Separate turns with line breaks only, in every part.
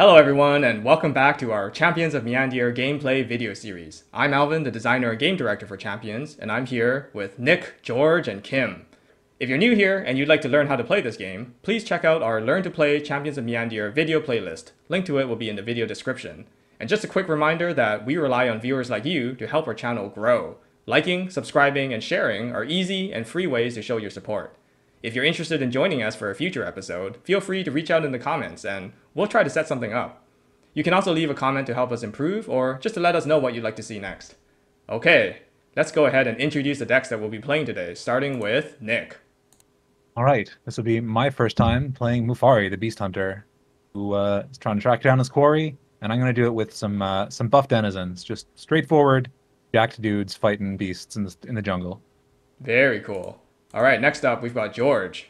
Hello everyone and welcome back to our Champions of Miyandir gameplay video series. I'm Alvin, the designer and game director for Champions, and I'm here with Nick, George, and Kim. If you're new here and you'd like to learn how to play this game, please check out our Learn to Play Champions of Miyandir video playlist. Link to it will be in the video description. And just a quick reminder that we rely on viewers like you to help our channel grow. Liking, subscribing, and sharing are easy and free ways to show your support. If you're interested in joining us for a future episode, feel free to reach out in the comments and we'll try to set something up. You can also leave a comment to help us improve or just to let us know what you'd like to see next. Okay, let's go ahead and introduce the decks that we'll be playing today, starting with Nick.
All right, this will be my first time playing Mufari, the Beast Hunter, who uh, is trying to track down his quarry, and I'm going to do it with some uh, some buff denizens, just straightforward, jacked dudes fighting beasts in the in the jungle.
Very cool. All right, next up we've got George.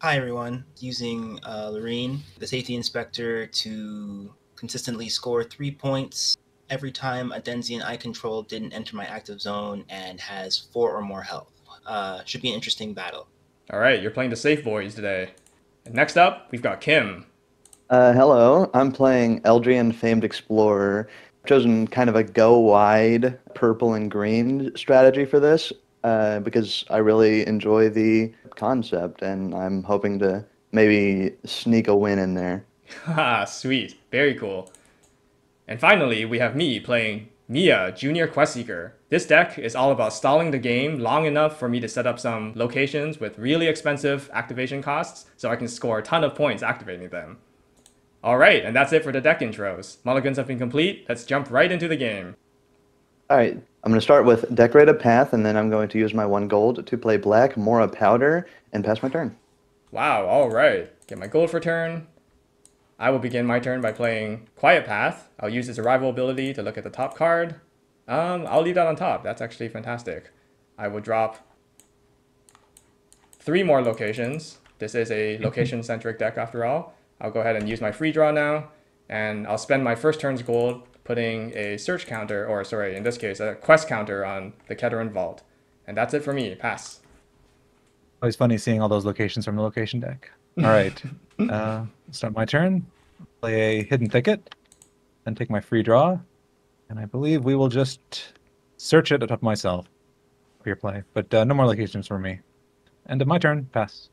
Hi everyone, using uh, Lorene, the safety inspector, to consistently score three points every time a Denizen I control didn't enter my active zone and has four or more health. Uh, should be an interesting battle.
All right, you're playing the safe boys today. And next up, we've got Kim.
Uh, hello, I'm playing Eldrian Famed Explorer. I've chosen kind of a go wide purple and green strategy for this uh, because I really enjoy the concept and I'm hoping to maybe sneak a win in there.
Haha, sweet. Very cool. And finally, we have me playing Mia, Junior Quest Seeker. This deck is all about stalling the game long enough for me to set up some locations with really expensive activation costs so I can score a ton of points activating them. Alright, and that's it for the deck intros. Mulligans have been complete, let's jump right into the game.
Alright, I'm going to start with Decorated Path and then I'm going to use my one gold to play black Mora Powder and pass my turn.
Wow, alright. Get my gold for turn. I will begin my turn by playing Quiet Path. I'll use his arrival ability to look at the top card. Um, I'll leave that on top. That's actually fantastic. I will drop three more locations. This is a location-centric deck after all. I'll go ahead and use my free draw now, and I'll spend my first turn's gold putting a search counter, or sorry, in this case, a quest counter on the Keteran Vault. And that's it for me. Pass.
Always funny seeing all those locations from the location deck. All right, uh, start my turn. Play a Hidden Thicket, then take my free draw, and I believe we will just search it atop myself for your play. But uh, no more locations for me. End of my turn. Pass.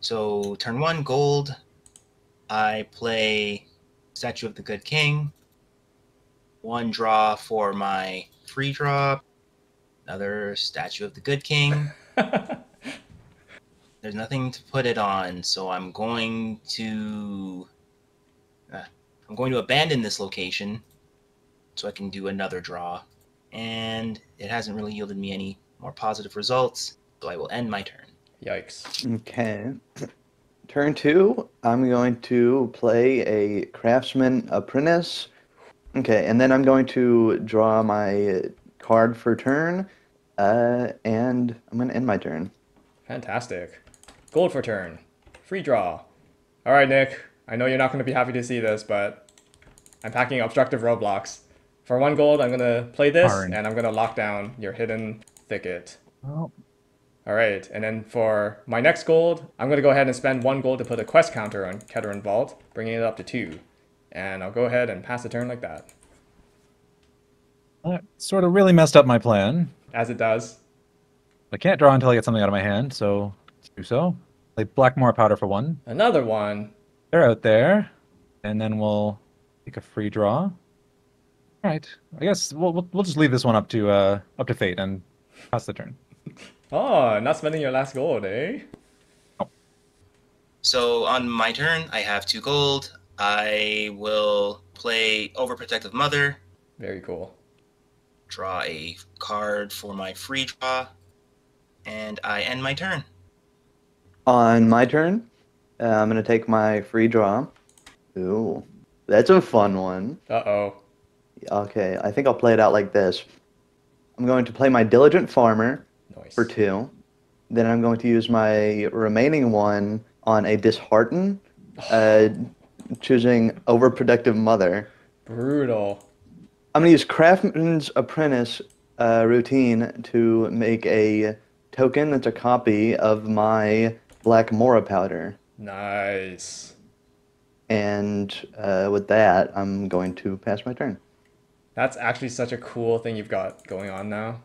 So, turn one, gold. I play Statue of the Good King. One draw for my free draw. Another Statue of the Good King. There's nothing to put it on, so I'm going to. Uh, I'm going to abandon this location so I can do another draw. And it hasn't really yielded me any more positive results, so I will end my turn.
Yikes.
Okay. Turn two, I'm going to play a Craftsman Apprentice. Okay, and then I'm going to draw my card for turn, uh, and I'm going to end my turn.
Fantastic. Gold for turn. Free draw. Alright, Nick. I know you're not going to be happy to see this, but I'm packing Obstructive Roadblocks. For one gold, I'm going to play this,
Darn.
and I'm going to lock down your Hidden Thicket.
Well,
Alright, and then for my next gold, I'm going to go ahead and spend one gold to put a quest counter on Keteran Vault, bringing it up to two. And I'll go ahead and pass the turn like that.
that sort of really messed up my plan.
As it does.
I can't draw until I get something out of my hand, so let's do so. Play Black Moor Powder for one.
Another one.
They're out there, and then we'll take a free draw. All right, I guess we'll we'll, we'll just leave this one up to uh up to fate and pass the turn.
Oh, not spending your last gold, eh?
So on my turn, I have two gold. I will play Overprotective Mother,
Very cool.
draw a card for my free draw, and I end my turn.
On my turn, uh, I'm going to take my free draw. Ooh, that's a fun one.
Uh-oh.
Okay, I think I'll play it out like this. I'm going to play my Diligent Farmer
Nice.
for two. Then I'm going to use my remaining one on a Dishearten, uh, choosing Overprotective Mother.
Brutal.
I'm going to use Craftsman's Apprentice uh, routine to make a token that's a copy of my Black Mora powder.
Nice.
And uh, with that, I'm going to pass my turn.
That's actually such a cool thing you've got going on now.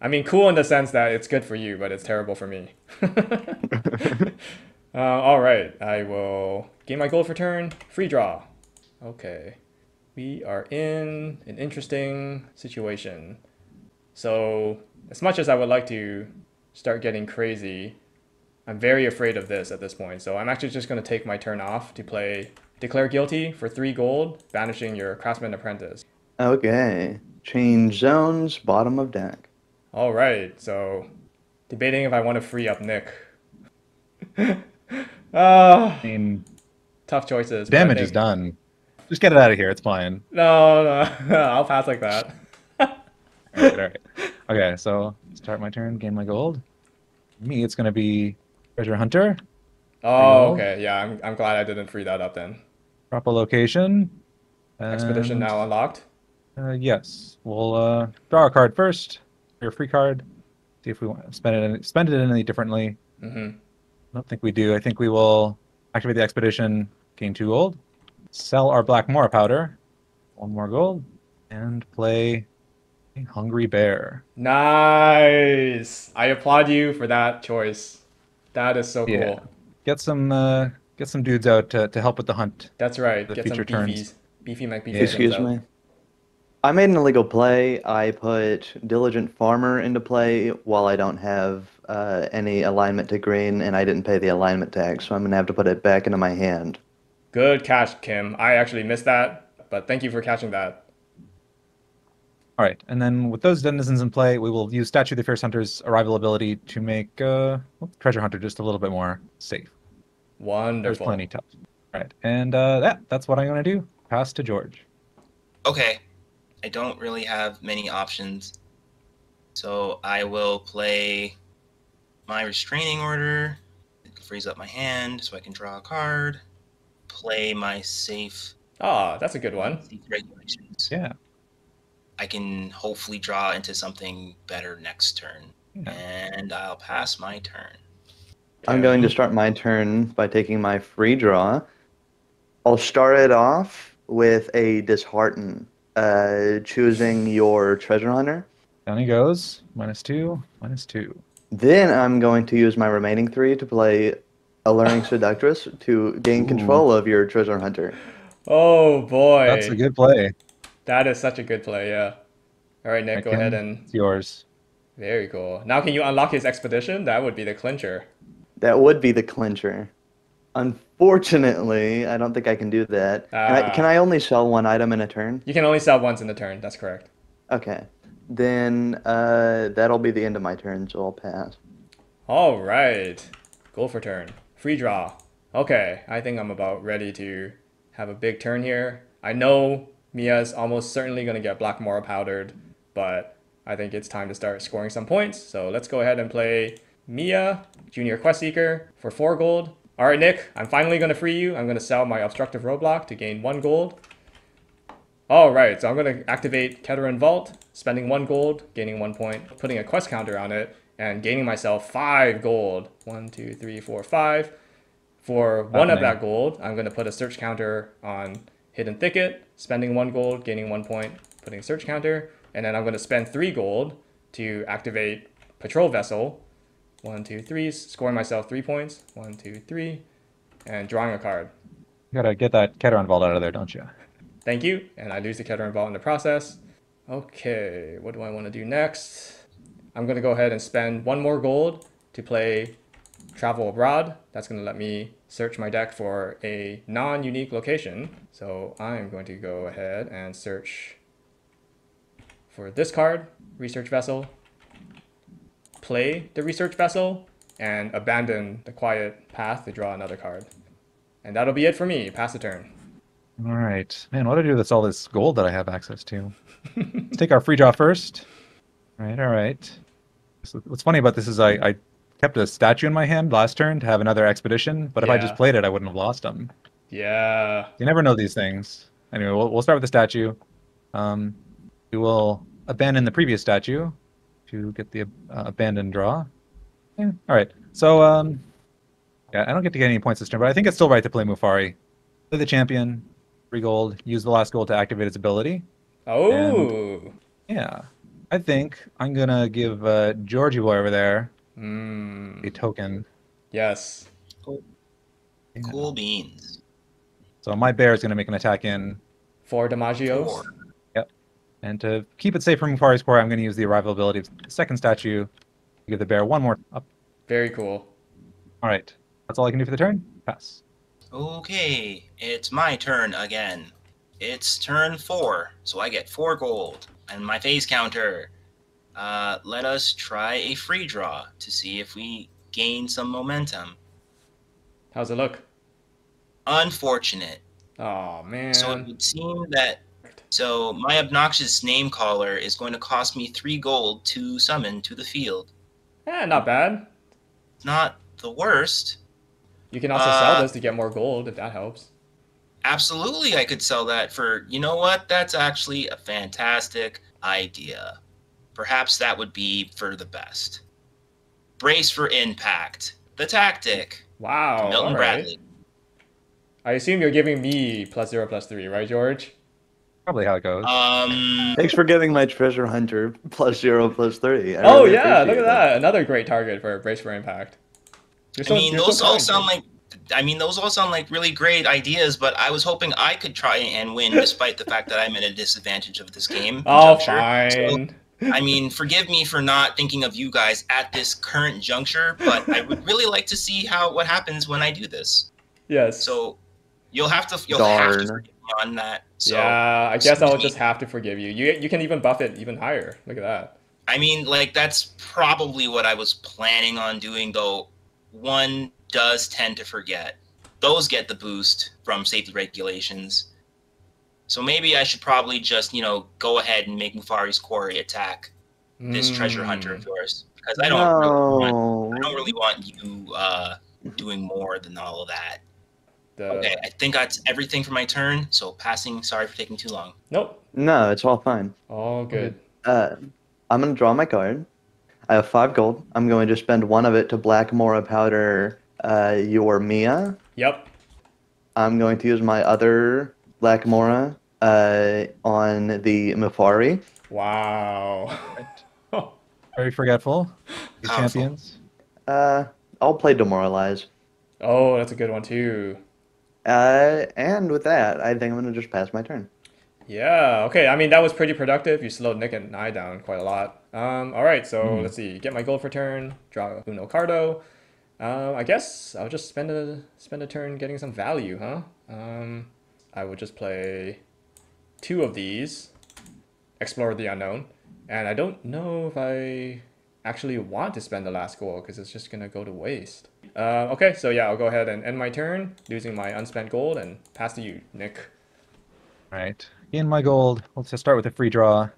I mean, cool in the sense that it's good for you, but it's terrible for me. uh, all right, I will gain my gold for turn. Free draw. Okay. We are in an interesting situation. So, as much as I would like to start getting crazy, I'm very afraid of this at this point. So, I'm actually just going to take my turn off to play Declare Guilty for three gold, banishing your Craftsman Apprentice.
Okay. Change zones, bottom of deck.
All right, so debating if I want to free up Nick. Ah,
I mean,
tough choices. but I
damage is done. Just get it out of here. It's fine.
No, no, I'll pass like that.
All right, all right. Okay, so start my turn, gain my gold. Me, it's gonna be treasure hunter.
Oh,
go.
okay. Yeah, I'm, I'm glad I didn't free that up then.
Drop a location.
Expedition now unlocked.
Uh, yes, we'll uh, draw a card first. Your free card. See if we want to spend it. In, spend it any differently.
hmm
I don't think we do. I think we will activate the expedition, gain two gold, sell our black mora powder, one more gold, and play a hungry bear.
Nice. I applaud you for that choice. That is so
Yeah.
cool.
Get some uh, get some dudes out to, to help with the hunt.
That's right.
The
Get some
future turns.
beefies. Beefy McBeefy.
Yeah.
Excuse me. I made an illegal play. I put Diligent Farmer into play while I don't have uh, any alignment to green, and I didn't pay the alignment tax, so I'm gonna have to put it back into my hand.
Good catch, Kim. I actually missed that, but thank you for catching that.
All right, and then with those denizens in play, we will use Statue of the Fierce Hunter's arrival ability to make uh, well, Treasure Hunter just a little bit more safe. Wonderful. There's
Wonderful.
plenty tough. All right, and uh, that that's what I'm gonna do. Pass to George.
Okay. I don't really have many options. So I will play my restraining order, freeze up my hand so I can draw a card, play my safe,
Ah, that's a good one.
regulations.
Yeah.
I can hopefully draw into something better next turn.
yeah.
And I'll pass my turn.
I'm going to start my turn by taking my free draw. I'll start it off with a dishearten, uh, choosing your treasure hunter.
Down he goes. Minus two. Minus two.
Then I'm going to use my remaining three to play Alluring Seductress to gain
Ooh.
control of your treasure hunter.
Oh boy.
That's a good play.
That is such a good play, yeah. All right, Nick,
I
go
can-
ahead and
It's yours.
very cool. Now can you unlock his expedition? That would be the clincher.
That would be the clincher. Unfortunately, I don't think I can do that. Can, I,
Ah.
can I only sell one item in a turn?
You can only sell once in the turn, that's correct.
Okay. Then uh, that'll be the end of my turn, so I'll pass.
All right. Goal for turn. Free draw. Okay, I think I'm about ready to have a big turn here. I know Mia's almost certainly going to get Black Mora powdered, but I think it's time to start scoring some points. So let's go ahead and play Mia, Junior Quest Seeker, for four gold. All right, Nick, I'm finally going to free you. I'm going to sell my Obstructive Roadblock to gain one gold. All right, so I'm going to activate Keteran Vault, spending one gold, gaining one point, putting a quest counter on it, and gaining myself five gold. One, two, three, four, five. For one of that gold, I'm going to put a search counter on Hidden Thicket, spending one gold, gaining one point, putting a search counter, and then I'm going to spend three gold to activate Patrol Vessel. One, two, three, scoring myself three points. One, two, three, and drawing a card.
You gotta get that Keteran vault out of there, don't you?
Thank you. And I lose the Keteran Vault in the process. Okay, what do I want to do next? I'm going to go ahead and spend one more gold to play Travel Abroad. That's going to let me search my deck for a non-unique location. So I'm going to go ahead and search for this card, Research Vessel, play the Research Vessel, and abandon the Quiet Path to draw another card. And that'll be it for me. Pass the turn.
All right, man. What do I do with all this gold that I have access to? Let's take our free draw first. All right, all right. So what's funny about this is I, I kept a statue in my hand last turn to have another expedition, but if I just played it, I wouldn't have lost them.
Yeah.
You never know these things. Anyway, we'll, we'll start with the statue. Um, we will abandon the previous statue to get the uh, abandoned draw. Yeah, all right. So, um, yeah, I don't get to get any points this turn, but I think it's still right to play Mufari. Play the champion, three gold. Use the last gold to activate its ability.
Oh.
Yeah, I think I'm gonna give uh, Georgie boy over there a
Mm.
token.
Yes.
Yeah.
Cool beans.
So my bear is gonna make an attack in,
Four Damagios.
Four.
and to keep it safe from Mufari's core, I'm gonna use the arrival ability of the second statue. To give the bear one more up.
Very cool.
All right, that's all I can do for the turn. Pass.
Okay, it's my turn again. It's turn four, so I get four gold and my phase counter. Uh, let us try a free draw to see if we gain some momentum.
How's it look?
Unfortunate.
Oh man.
So it would seem that so my obnoxious name caller is going to cost me three gold to summon to the field.
Eh, not bad.
Not the worst.
You can also
Uh,
sell this to get more gold if that helps.
Absolutely, I could sell that for. You know what? That's actually a fantastic idea. Perhaps that would be for the best. Brace for impact. The tactic.
Wow.
Milton
all right.
Bradley.
I assume you're giving me plus zero plus three, right, George?
Probably how it goes.
Um,
Thanks for giving my treasure hunter plus zero plus three. I
oh
really
yeah, look
appreciate
at
it.
that. Another great target for Brace for Impact. You're
I mean, those all
kind.
sound like. I mean, those all sound like really great ideas, but I was hoping I could try and win, despite the fact that I'm at a disadvantage of this game.
Oh,
juncture. So,
fine.
I mean, forgive me for not thinking of you guys at this current juncture, but I would really like to see how what happens when I do this.
yes.
So you'll have to you'll have to forgive me on that. So
yeah, I guess I'll
me.
just have to forgive you. You you can even buff it even higher. Look at that.
I mean, like that's probably what I was planning on doing, though. One does tend to forget. Those get the boost from safety regulations. So maybe I should probably just, you know, go ahead and make Mufari's quarry attack this treasure hunter
Mm.
of yours because I don't really want, I don't really want you uh, doing more than all of that.
The,
Okay, I think that's everything for my turn. So passing. Sorry for taking too long.
Nope.
No, it's all fine.
All good.
Uh, I'm gonna draw my card. I have five gold. I'm going to spend one of it to Black Mora powder uh, your Mia.
Yep.
I'm going to use my other Black Mora uh, on the Mufari.
Wow.
Very forgetful. These
Powerful.
champions.
Uh, I'll play Demoralize.
oh, that's a good one too.
Uh, and with that, I think I'm gonna just pass my turn.
Yeah. Okay. I mean, that was pretty productive. You slowed Nick and I down quite a lot. Um. All right. So
Hmm.
let's see. Get my gold for turn. Draw Uno Cardo. Um. I guess I'll just spend a spend a turn getting some value, huh? Um. I would just play two of these. Explore the unknown, and I don't know if I actually want to spend the last gold because it's just gonna go to waste. Uh, okay, so yeah, I'll go ahead and end my turn, losing my unspent gold, and pass to you, Nick.
All right. in my gold. Let's just start with a free draw.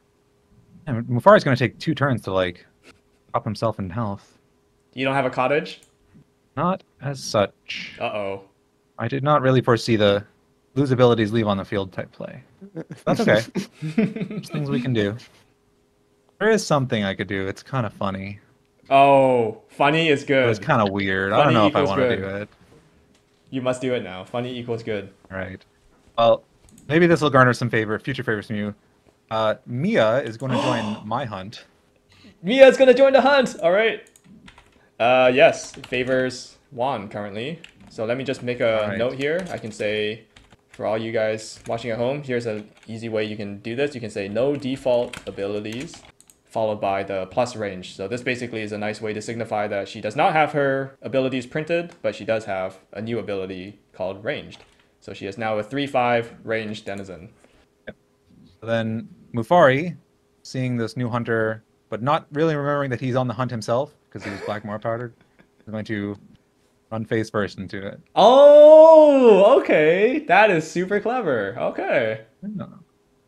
And Mufari's going to take two turns to like up himself in health.
You don't have a cottage?
Not as such.
Uh oh.
I did not really foresee the lose abilities, leave on the field type play. That's okay. There's things we can do. There is something I could do. It's kind of funny.
oh, funny is good.
it's kind of weird. I don't know if I want to do it.
You must do it now. Funny equals good.
All right. Well, maybe this will garner some favor, future favors from you. Uh, Mia is going to join my hunt.
Mia's gonna join the hunt. All right. Uh, yes, favors Juan currently. So let me just make a
Alright.
note here. I can say, for all you guys watching at home, here's an easy way you can do this. You can say no default abilities, followed by the plus range. So this basically is a nice way to signify that she does not have her abilities printed, but she does have a new ability called ranged. So she is now a 3-5 ranged denizen.
Then Mufari, seeing this new hunter, but not really remembering that he's on the hunt himself because he's Blackmore powdered, is going to run face first into it.
Oh, okay. That is super clever. Okay.
No,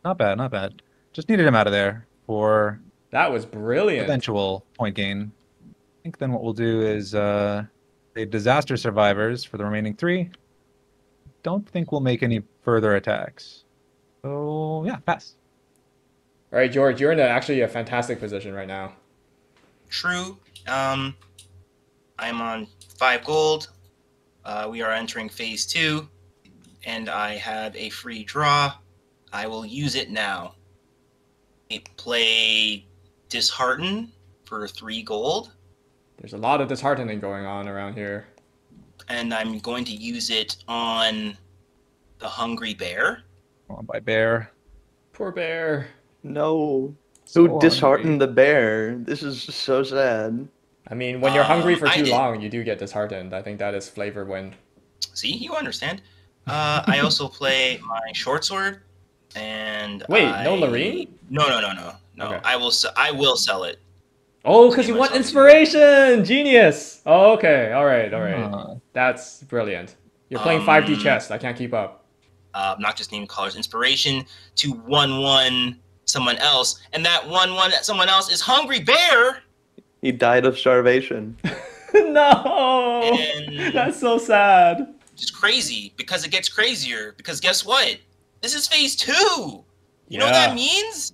not bad, not bad. Just needed him out of there for
That was brilliant.
eventual point gain. I think then what we'll do is uh, the disaster survivors for the remaining three. Don't think we'll make any further attacks. So yeah, pass.
All right, George, you're in a, actually a fantastic position right now.
True. Um, I'm on five gold. Uh, we are entering phase two. and I have a free draw. I will use it now. I play Dishearten for three gold,
There's a lot of disheartening going on around here.
and I'm going to use it on the Hungry Bear.
On, by bear.
Poor bear.
No.
So
Who disheartened
hungry.
the bear? This is so sad.
I mean, when you're hungry for
I
too long, you do get disheartened. I think that is flavor win.
See, you understand. Uh, I also play my short sword, and
Wait,
I...
no Loreen?
No, no, no, no, no.
Okay.
I will. se- I will sell it.
Oh, because you want
myself-
inspiration! Genius! Oh, okay, alright, alright.
Ah,
That's brilliant. You're playing 5D
Um,
chess. I can't keep up.
uh, obnoxious name callers inspiration to one one someone else, and that one one someone else is Hungry Bear.
He died of starvation.
no!
And-
That's so sad.
It's crazy because it gets crazier. Because guess what? This is phase two. You know what that means?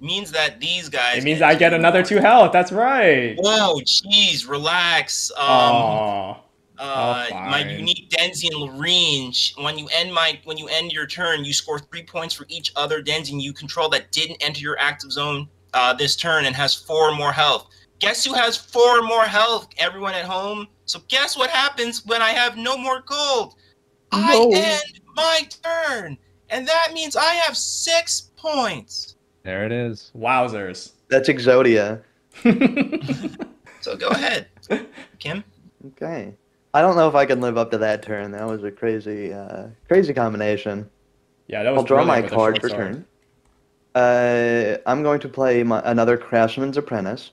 It means that these guys.
It means I get another two health. That's right.
Whoa, jeez, relax. Um,
Oh,
uh,
Oh,
my unique Denizen Loreen. sh- When you end my when you end your turn, you score three points for each other Denizen you control that didn't enter your active zone uh, this turn and has four more health. Guess who has four more health? Everyone at home. So guess what happens when I have no more gold? I end my turn, and that means I have six points.
there it is.
wowzers.
That's Exodia.
So go ahead, Kim.
Okay. I don't know if I can live up to that turn. That was a crazy, uh, crazy combination.
yeah, that was
I'll draw my
brilliant with a
card
short
for turn. Uh, I'm going to play my, another Craftsman's Apprentice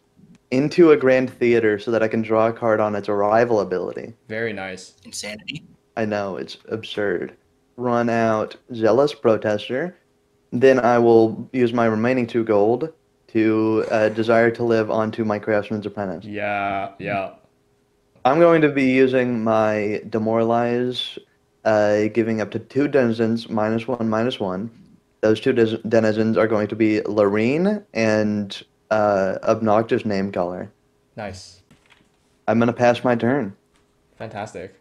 into a Grand Theater so that I can draw a card on its arrival ability.
Very nice.
Insanity.
I know, it's absurd. Run out Zealous Protester. Then I will use my remaining two gold to uh, Desire to Live onto my Craftsman's Apprentice.
Yeah, yeah.
I'm going to be using my Demoralize, uh, giving up to two denizens, minus one, minus one. Those two des- denizens are going to be Loreen and uh, Obnoxious Name Caller.
Nice.
I'm going to pass my turn.
Fantastic.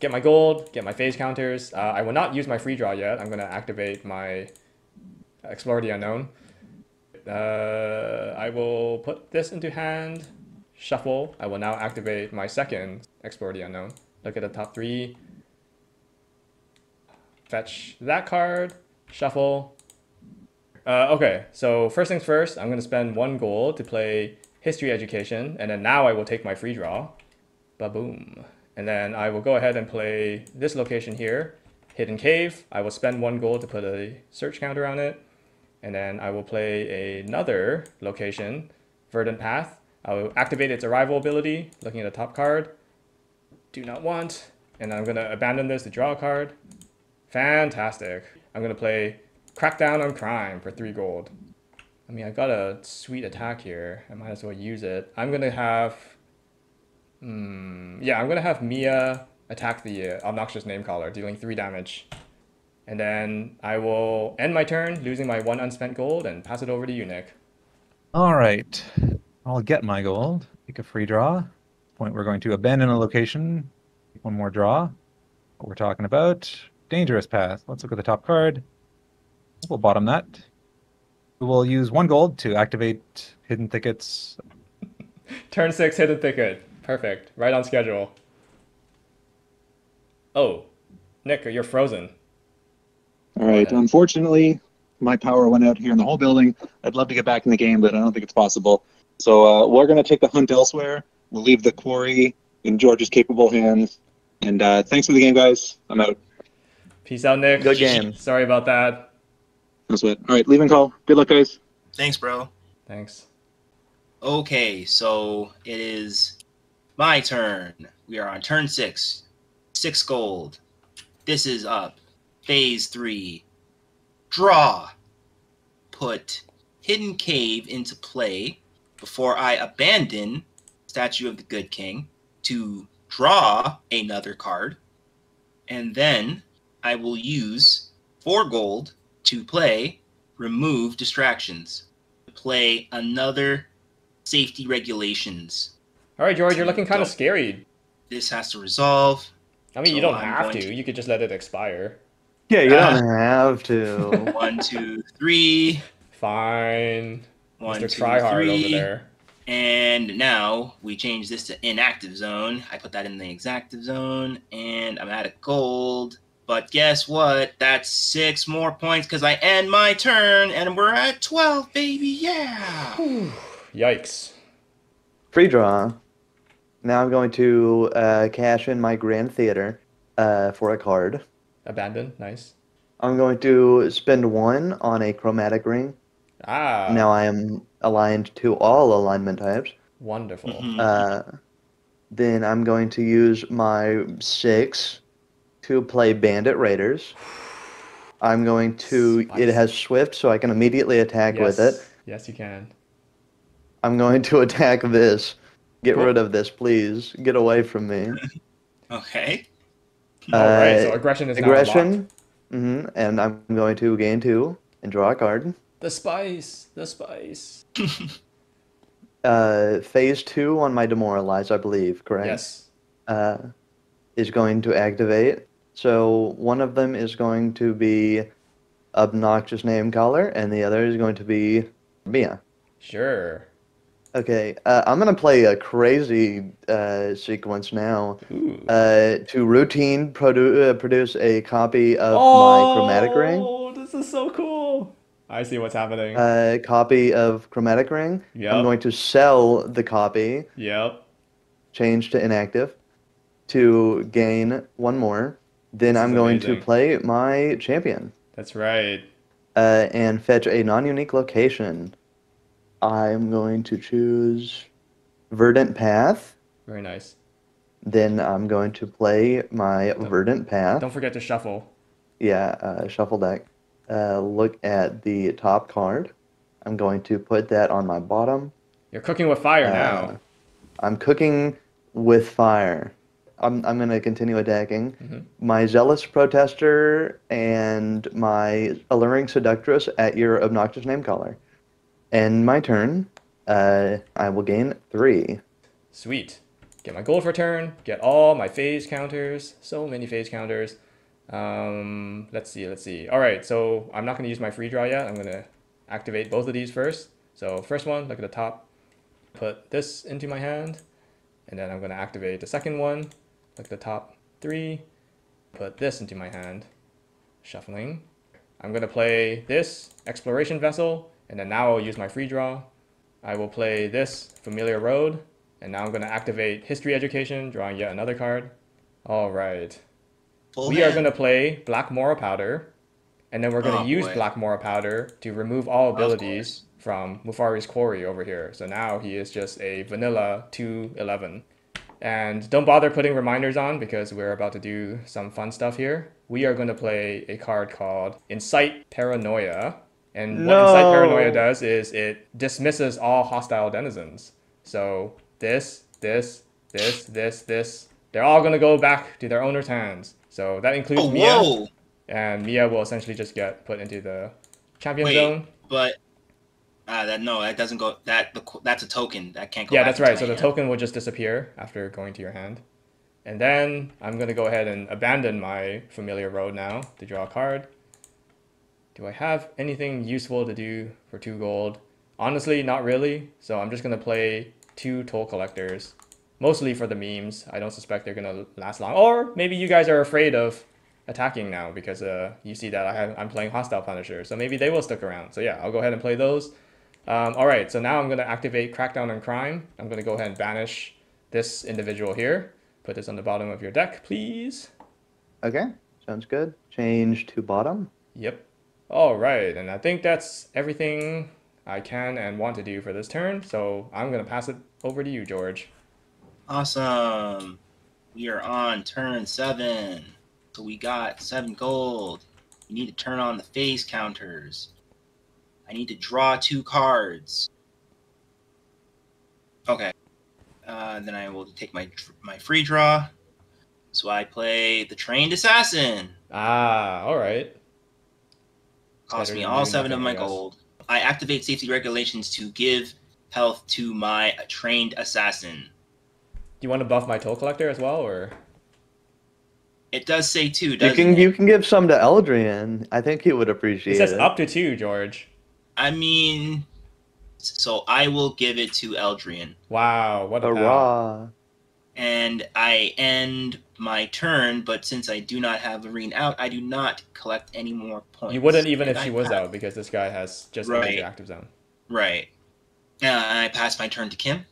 Get my gold, get my phase counters. Uh, I will not use my free draw yet. I'm going to activate my Explore the Unknown. Uh, I will put this into hand, shuffle. I will now activate my second Explore the Unknown. Look at the top three. Fetch that card, shuffle. Uh, okay, so first things first, I'm going to spend one gold to play History Education, and then now I will take my free draw. Ba-boom. And then I will go ahead and play this location here, Hidden Cave. I will spend one gold to put a search counter on it. And then I will play another location, Verdant Path. I will activate its arrival ability, looking at the top card. Do not want. And I'm going to abandon this to draw a card. Fantastic. I'm going to play Crackdown on Crime for three gold. I mean, I got a sweet attack here. I might as well use it. I'm going to have Hmm. Yeah, I'm gonna have Mia attack the uh, obnoxious name caller, dealing three damage, and then I will end my turn, losing my one unspent gold, and pass it over to you, Nick.
All right. I'll get my gold. Take a free draw. Point we're going to abandon a location. Take one more draw. What we're talking about. Dangerous path. Let's look at the top card. We'll bottom that. We will use one gold to activate hidden thickets.
Turn six, hidden thicket. Perfect. Right on schedule. Oh, Nick, you're frozen.
All right. Unfortunately, my power went out here in the whole building. I'd love to get back in the game, but I don't think it's possible. So uh, we're going to take the hunt elsewhere. We'll leave the quarry in George's capable hands. And uh, thanks for the game, guys. I'm out.
Peace out, Nick.
Good game.
Sorry about that.
No sweat. All right. Leaving call. Good luck, guys.
Thanks, bro.
Thanks.
Okay, so it is my turn. We are on turn six. Six gold. This is up. Phase three. Draw. Put Hidden Cave into play before I abandon Statue of the Good King to draw another card. And then I will use four gold to play Remove Distractions. Play another safety regulations.
All right, George, you're looking kind of scary.
This has to resolve.
I mean, you don't
I'm
have to.
to-
You could just let it expire.
Yeah, you don't ah. have to.
One, two, three.
Fine.
One,
Mr.
two,
Tryhard over there.
And now we change this to inactive zone. I put that in the exactive zone, and I'm out of gold. But guess what? That's six more points because I end my turn, and we're at 12, baby. Yeah.
Yikes.
Free draw. Now I'm going to uh, cash in my Grand Theater uh, for a card.
Abandon. Nice.
I'm going to spend one on a chromatic ring.
Ah.
Now I am aligned to all alignment types.
Wonderful.
Mhm.
Uh, then I'm going to use my six to play Bandit Raiders. I'm going to.
Spicy.
It has Swift, so I can immediately attack with it.
Yes, you can.
I'm going to attack this. Get
Cool.
rid of this, please. Get away from me.
Okay.
All right. So
Uh,
aggression is now unlocked.
Aggression. hmm And I'm going to gain two and draw a card.
The spice. The spice.
Uh, phase two on my demoralize, I believe, correct?
Yes.
uh, is going to activate. So one of them is going to be obnoxious name caller, and the other is going to be Mia.
Sure.
Okay, uh, I'm gonna play a crazy uh, sequence now. Uh, to routine produ- uh, produce a copy of my chromatic ring.
Oh, this is so cool. I see what's happening.
A copy of chromatic ring.
Yep.
I'm going to sell the copy,
yep.
change to inactive, to gain one more. Then
This
I'm going to play my champion.
That's right.
uh, and fetch a non-unique location. I'm going to choose Verdant Path.
Very nice.
Then I'm going to play my Verdant Path.
Don't forget to shuffle.
Yeah, uh, shuffle deck. Uh, look at the top card. I'm going to put that on my bottom.
You're cooking with fire
Uh,
now.
I'm cooking with fire. I'm, I'm going to continue attacking.
Mhm.
My Zealous Protester and my Alluring Seductress at your obnoxious name caller. And my turn, uh, I will gain three.
Sweet. Get my gold for turn. Get all my phase counters. So many phase counters. Um, let's see, let's see. All right, so I'm not going to use my free draw yet. I'm going to activate both of these first. So first one, look at the top. Put this into my hand. And then I'm going to activate the second one. Look at the top three. Put this into my hand. Shuffling. I'm going to play this Exploration Vessel. And then now I'll use my free draw. I will play this Familiar Road. And now I'm going to activate History Education, drawing yet another card. All right.
Full
we are going to play Black Mora Powder. And then we're going to
Oh,
use
boy.
Black Mora Powder to remove all abilities from Mufari's Quarry over here. So now he is just a vanilla 211. And don't bother putting reminders on because we're about to do some fun stuff here. We are going to play a card called Incite Paranoia. And what Incite Paranoia does is it dismisses all hostile denizens. So this, this, this, this, this, they're all going to go back to their owner's hands. So that includes
Oh,
Mia.
whoa!
And Mia will essentially just get put into the champion
Wait.
zone.
But uh, that no, that doesn't go. That the, that's a token that can't go.
Yeah, that's right. So
my
the
hand.
token will just disappear after going to your hand. And then I'm going to go ahead and abandon my familiar road now to draw a card. Do I have anything useful to do for two gold? Honestly, not really. So I'm just going to play two toll collectors. Mostly for the memes. I don't suspect they're going to last long. Or maybe you guys are afraid of attacking now because uh, you see that I have, I'm playing Hostile Punisher. So maybe they will stick around. So yeah, I'll go ahead and play those. Um, all right, so now I'm going to activate Crackdown on Crime. I'm going to go ahead and banish this individual here. Put this on the bottom of your deck, please.
Okay, sounds good. Change to bottom.
Yep. All right, and I think that's everything I can and want to do for this turn. So I'm going to pass it over to you, George.
Awesome. We are on turn seven. So we got seven gold. We need to turn on the phase counters. I need to draw two cards. Okay. Uh, then I will take my my free draw. So I play the trained assassin.
Ah, all right.
Cost me all seven of my gold. I activate safety regulations to give health to my trained assassin.
Do you want to buff my toll collector as well, or
It does say two,
You
doesn't
can
it?
you can give some to Eldrian. I think he would appreciate It
says
it.
Says up to two, George.
I mean, so I will give it to Eldrian.
Wow, what a pal.
Hurrah!
and I end my turn. But since I do not have Lorene out, I do not collect any more points.
You wouldn't even
And
if
I
she was
pass-
out because this guy has just entered
Right.
your active zone.
Right. Uh, and I pass my turn to Kim.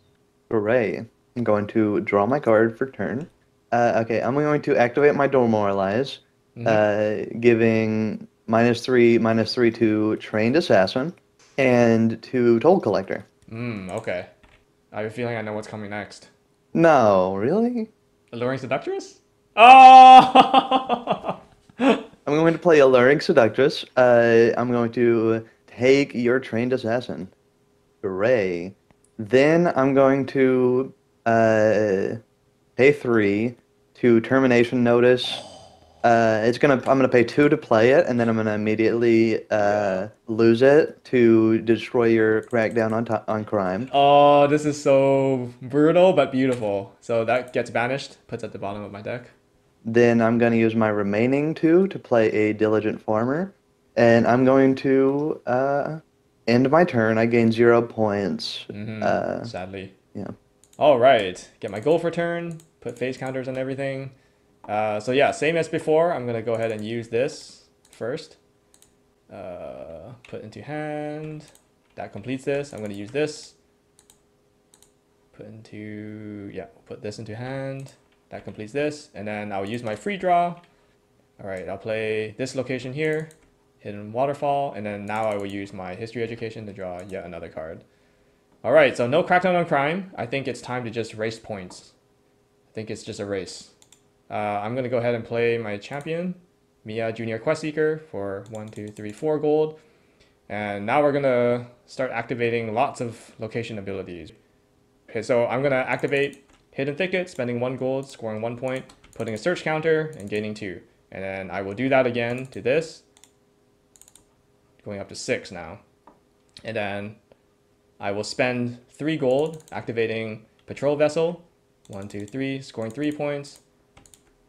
Hooray! I'm going to draw my card for turn. Uh, okay, I'm going to activate my Demoralize,
Mhm.
uh, giving minus three, minus three to Trained Assassin, and to Toll Collector.
Mm, okay. I have a feeling I know what's coming next.
No, really?
Alluring Seductress? Oh!
I'm going to play Alluring Seductress. Uh, I'm going to take your Trained Assassin. Hooray. Then I'm going to uh, pay three to Termination Notice. Uh, it's gonna. I'm gonna pay two to play it, and then I'm gonna immediately uh, lose it to destroy your crackdown on to- on crime.
oh, this is so brutal but beautiful. So that gets banished, puts at the bottom of my deck.
Then I'm gonna use my remaining two to play a Diligent Farmer, and I'm going to uh, end my turn. I gain zero points.
hmm
Uh,
Sadly.
yeah.
All right. Get my goal for turn. Put phase counters and everything. Uh, so yeah, same as before. I'm gonna go ahead and use this first. Uh, put into hand. That completes this. I'm gonna use this. Put into yeah. Put this into hand. That completes this, and then I'll use my free draw. All right. I'll play this location here, hidden waterfall, and then now I will use my history education to draw yet another card. All right, so no crackdown on crime. I think it's time to just race points. I think it's just a race. Uh, I'm gonna go ahead and play my champion, Mia Junior Quest Seeker, for one, two, three, four gold. And now we're gonna start activating lots of location abilities. Okay, so I'm gonna activate Hidden Thicket, spending one gold, scoring one point, putting a search counter, and gaining two. And then I will do that again to this, going up to six now. And then I will spend three gold activating Patrol Vessel. One, two, three, scoring three points.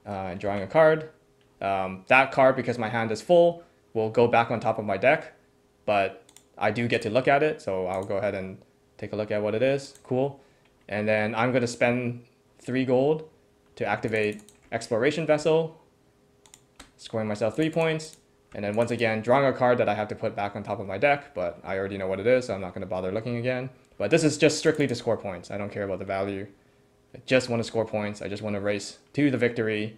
Uh, drawing a card. Um, that card, because my hand is full, will go back on top of my deck. But I do get to look at it, so I'll go ahead and take a look at what it is. Cool. And then I'm going to spend three gold to activate Exploration Vessel, scoring myself three points. And then once again, drawing a card that I have to put back on top of my deck, but I already know what it is, so I'm not going to bother looking again. But this is just strictly to score points. I don't care about the value. I just want to score points. I just want to race to the victory.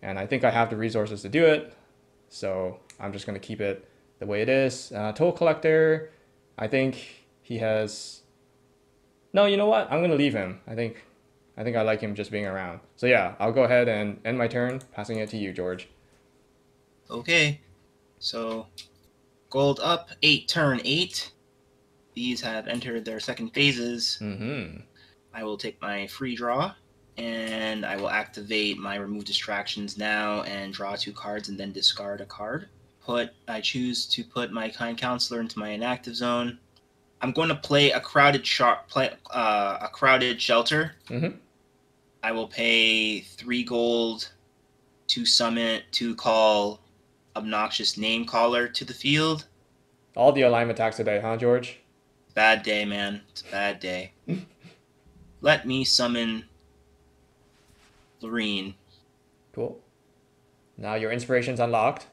And I think I have the resources to do it. So I'm just going to keep it the way it is. Uh, Toll Collector, I think he has. No, you know what? I'm going to leave him. I think. I think I like him just being around. So yeah, I'll go ahead and end my turn, passing it to you, George.
Okay. So, gold up, eight, turn eight. These have entered their second phases.
Mm-hmm.
I will take my free draw, and I will activate my remove distractions now and draw two cards and then discard a card. Put I choose to put my kind counselor into my inactive zone. I'm going to play a crowded sharp play uh, a crowded shelter.
Mhm.
I will pay three gold to summon to call obnoxious name caller to the field.
All the alignment attacks today, huh, George?
Bad day, man. It's a bad day. Let me summon Lorene,
Cool. Now your inspiration's unlocked.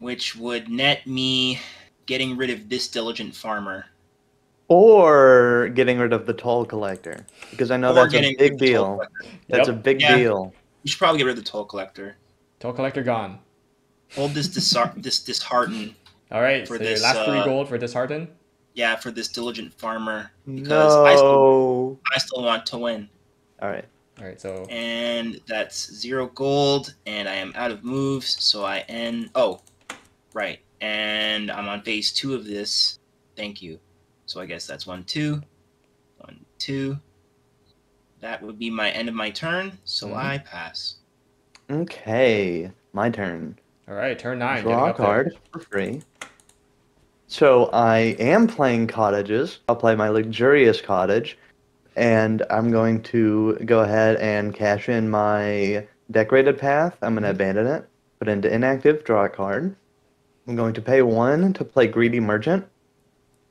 which would net me getting rid of this diligent farmer.
Or getting rid of the Toll Collector, because I know
Or
that's a big
of the toll
deal. That's
Yep.
a big
Yeah.
deal.
We should probably get rid of the toll collector.
Toll collector gone.
Hold this disar- this dishearten.
All right.
For
so
this,
your last three
uh,
gold for dishearten.
Yeah, for this diligent farmer because I still
No.
I still want to win.
All right.
All right. So
And that's zero gold, and I am out of moves, so I end. Oh, right. And I'm on phase two of this. Thank you. So I guess that's one, two. One, two. That would be my end of my turn, so
Mhm.
I pass.
Okay. My turn.
All right. Turn nine.
Draw a card for free. So I am playing cottages. I'll play my luxurious cottage, and I'm going to go ahead and cash in my Decorated Path. I'm going to abandon it. Put into inactive. Draw a card. I'm going to pay one to play Greedy Merchant.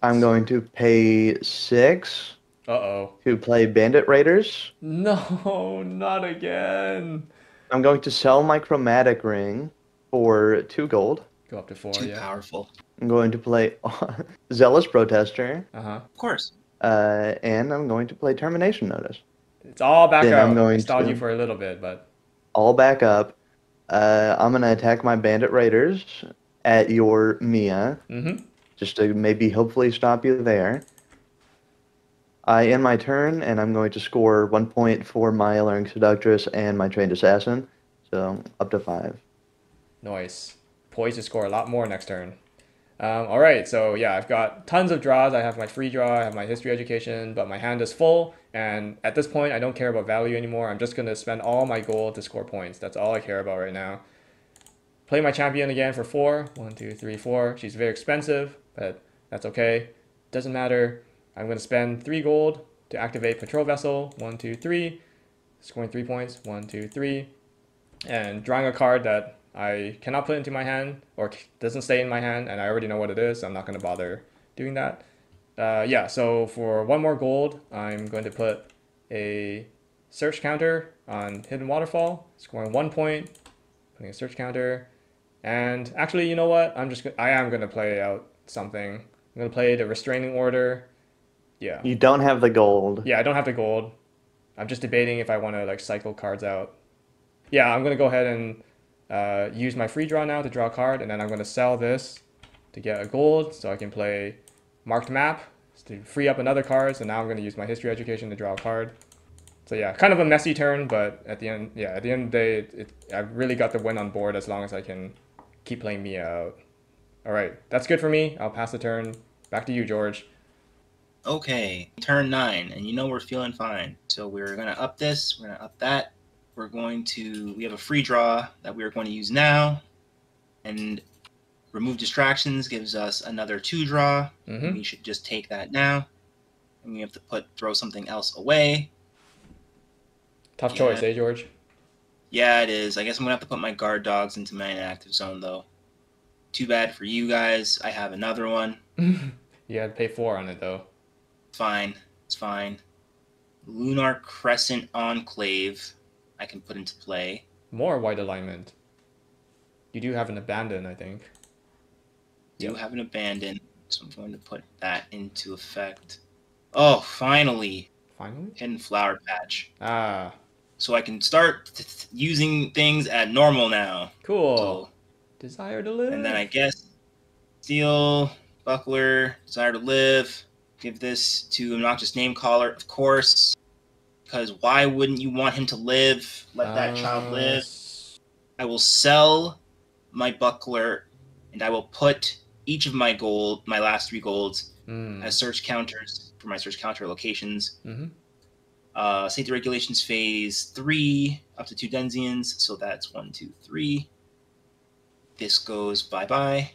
I'm going to pay six
Uh oh.
to play Bandit Raiders.
No, not again.
I'm going to sell my Chromatic Ring for two gold.
Go up to four,
Too
yeah.
powerful.
I'm going to play Zealous Protester.
Uh huh.
Of course.
Uh, and I'm going to play Termination Notice.
It's all back
Then
out.
I'm going
I stalled
to-
you for a little bit, but
All back up. Uh, I'm going to attack my Bandit Raiders at your Mia.
mm-hmm.
just to maybe hopefully stop you there. I end my turn, and I'm going to score one point for my Alluring Seductress and my Trained Assassin, so up to five.
Nice. Poised to score a lot more next turn. Um, all right, so yeah, I've got tons of draws. I have my free draw, I have my history education, but my hand is full. And at this point, I don't care about value anymore. I'm just going to spend all my gold to score points. That's all I care about right now. Play my champion again for four. One, two, three, four. She's very expensive, but that's okay. Doesn't matter. I'm going to spend three gold to activate Patrol Vessel. One, two, three. Scoring three points. One, two, three. And drawing a card that I cannot put into my hand or doesn't stay in my hand, and I already know what it is. So I'm not going to bother doing that. Uh, yeah, so for one more gold, I'm going to put a search counter on Hidden Waterfall, scoring one point, putting a search counter. And actually, you know what? I'm just I am going to play out something. I'm going to play the Restraining Order. Yeah.
You don't have the gold.
Yeah, I don't have the gold. I'm just debating if I want to like cycle cards out. Yeah, I'm gonna go ahead and uh, use my free draw now to draw a card, and then I'm gonna sell this to get a gold, so I can play marked map to free up another card. So now I'm gonna use my history education to draw a card. So yeah, kind of a messy turn, but at the end, yeah, at the end of the day, it, it, I really got the win on board as long as I can keep playing Mia out. All right, that's good for me. I'll pass the turn. Back to you, George.
Okay, turn nine, and you know we're feeling fine. So we're gonna up this, we're gonna up that. We're going to, we have a free draw that we are going to use now. And remove distractions gives us another two draw.
Mm-hmm.
We should just take that now. And we have to put, throw something else away.
Tough
Yeah.
choice, eh, George?
Yeah, it is. I guess I'm gonna have to put my guard dogs into my inactive zone though. Too bad for you guys. I have another one.
you had to pay four on it though.
It's fine. It's fine. Lunar Crescent Enclave I can put into play.
More white alignment. You do have an abandon, I think.
Do
Yep.
have an abandon, so I'm going to put that into effect. Oh, finally,
Finally.
hidden flower patch.
Ah,
So I can start t- t- using things at normal now.
cool.
So,
Desire to live.
and then I guess steel buckler, desire to live. Give this to obnoxious name caller, of course, because why wouldn't you want him to live? Let that child
Uh,
live. I will sell my buckler, and I will put each of my gold, my last three golds,
Mm.
as search counters for my search counter locations.
Mhm.
Uh, safety regulations phase three, up to two Denizens, so that's one, two, three. This goes bye bye.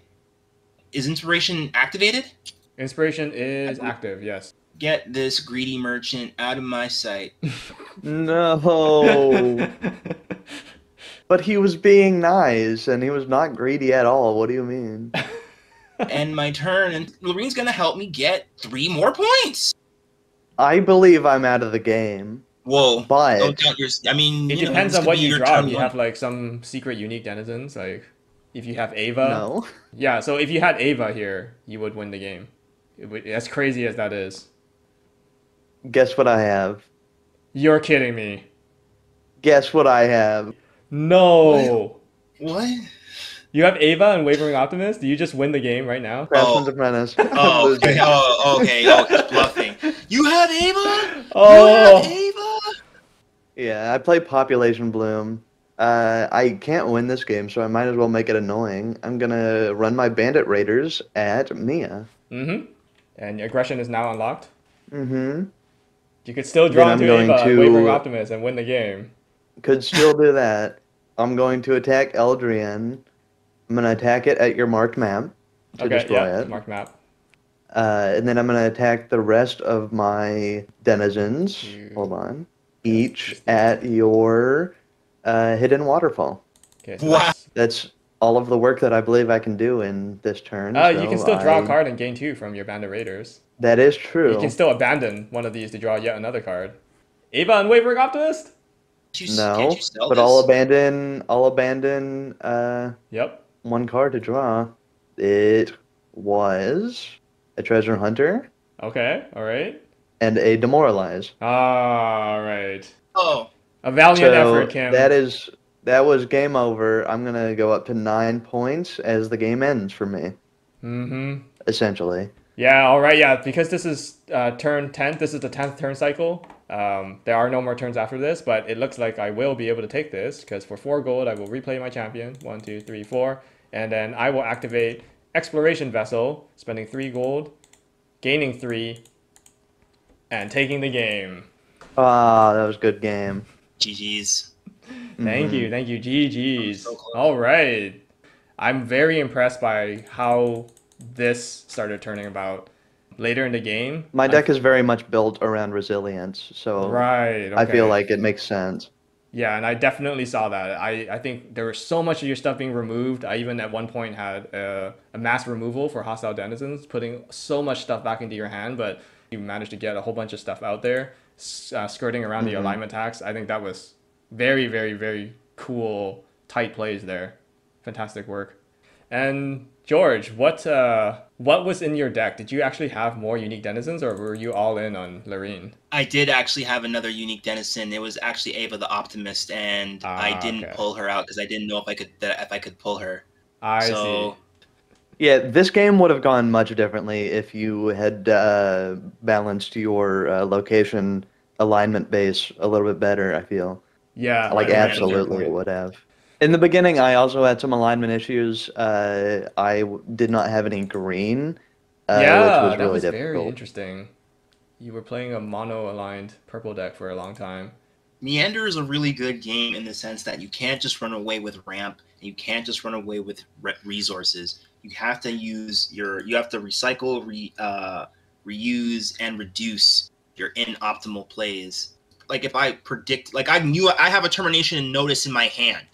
Is inspiration activated?
Inspiration is active. Yes.
Get this greedy merchant out of my sight.
No. but he was being nice, and he was not greedy at all. What do you mean?
and my turn, and Lorene's gonna help me get three more points.
I believe I'm out of the game,
Whoa.
but
Don't count your. I mean,
it
you know,
depends
this
on what you draw. If you have like some secret unique denizens, like if you have Ava.
no.
Yeah. So if you had Ava here, you would win the game. It would, as crazy as that is.
Guess what I have?
You're kidding me.
Guess what I have?
No.
What?
You have Ava and Wavering Optimist. Do you just win the game right now?
Craftsman's
Oh.
Apprentice.
Oh, okay. Oh, okay. Oh, he's bluffing. You have Ava?
Oh.
You have Ava?
Yeah, I play Population Bloom. Uh, I can't win this game, so I might as well make it annoying. I'm gonna run my Bandit Raiders at Mia.
Mm-hmm. And your aggression is now unlocked.
Mm-hmm.
You could still draw
Then I'm
into
going
Ava and
to-
Wavering Optimist and win the game.
Could still do that. I'm going to attack Eldrian. I'm gonna attack it at your marked map to
okay,
destroy
yeah,
it.
mark map.
Uh, and then I'm gonna attack the rest of my denizens.
You-
Hold on. Each at your uh, Hidden Waterfall.
Okay. So
Wow.
that's-
That's all of the work that I believe I can do in this turn.
Uh, you can still draw
I-
a card and gain two from your Bandit Raiders.
That is true.
You can still abandon one of these to draw yet another card. Ava Unwavering Optimist?
You,
no,
you
but
this?
I'll abandon. I'll abandon uh,
Yep.
one card to draw. It was a treasure hunter
Okay. All right.
and a demoralize.
All right.
Oh,
A valiant
so
effort, Kim.
that is that was game over. I'm gonna go up to nine points as the game ends for me,
Mm-hmm.
essentially.
Yeah, all right, yeah, because this is uh, turn 10th, this is the 10th turn cycle. Um, there are no more turns after this, but it looks like I will be able to take this because for 4 gold, I will replay my champion. One, two, three, four. And then I will activate Exploration Vessel, spending 3 gold, gaining 3, and taking the game.
Ah, that was a good game.
GG's.
Thank
Mhm.
you, thank you. GG's.
So.
All right. I'm very impressed by how this started turning about later in the game.
My
I-
deck is very much built around resilience, so
Right.
I feel like it makes sense.
Yeah, and I definitely saw that. I, I think there was so much of your stuff being removed. I even at one point had a, a mass removal for hostile denizens, putting so much stuff back into your hand, but you managed to get a whole bunch of stuff out there, uh, skirting around the
Mhm.
alignment tax. I think that was very, very, very cool, tight plays there. Fantastic work. And George, what uh, what was in your deck? Did you actually have more unique denizens, or were you all in on Lorene?
I did actually have another unique denizen. It was actually Ava the Optimist, and I
Ah,
didn't
okay.
pull her out because I didn't know if I could that if I could pull her.
I
so
see.
Yeah, this game would have gone much differently if you had uh, balanced your uh, location alignment base a little bit better. I feel
Yeah,
like
I- I-
absolutely it would have. In the beginning, I also had some alignment issues. Uh, I w- did not have any green, uh,
yeah,
which was
that
really
was very interesting. You were playing a mono aligned purple deck for a long time.
Miyandir is a really good game in the sense that you can't just run away with ramp, and you can't just run away with re- resources. You have to use your, you have to recycle, re, uh, reuse, and reduce your inoptimal plays. Like if I predict, like I knew I have a termination notice in my hand.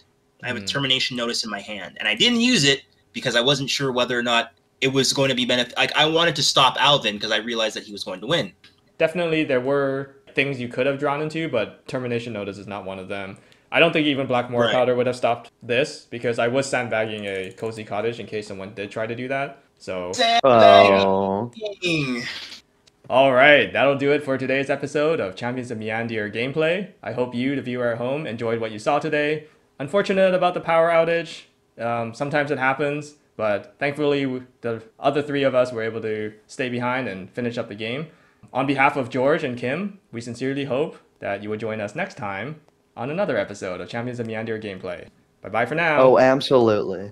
I have a
Hmm.
termination notice in my hand, and I didn't use it because I wasn't sure whether or not it was going to be benefit. Like I wanted to stop Alvin because I realized that he was going to win.
Definitely, there were things you could have drawn into, but termination notice is not one of them. I don't think even Black Moor
Right.
Powder would have stopped this because I was sandbagging a cozy cottage in case someone did try to do that. So,
Oh,
all right, that'll do it for today's episode of Champions of Miyandir gameplay. I hope you, the viewer at home, enjoyed what you saw today. Unfortunate about the power outage. Um, sometimes it happens, but thankfully the other three of us were able to stay behind and finish up the game. On behalf of George and Kim, we sincerely hope that you will join us next time on another episode of Champions of Miyandir gameplay. Bye bye for now.
oh, absolutely.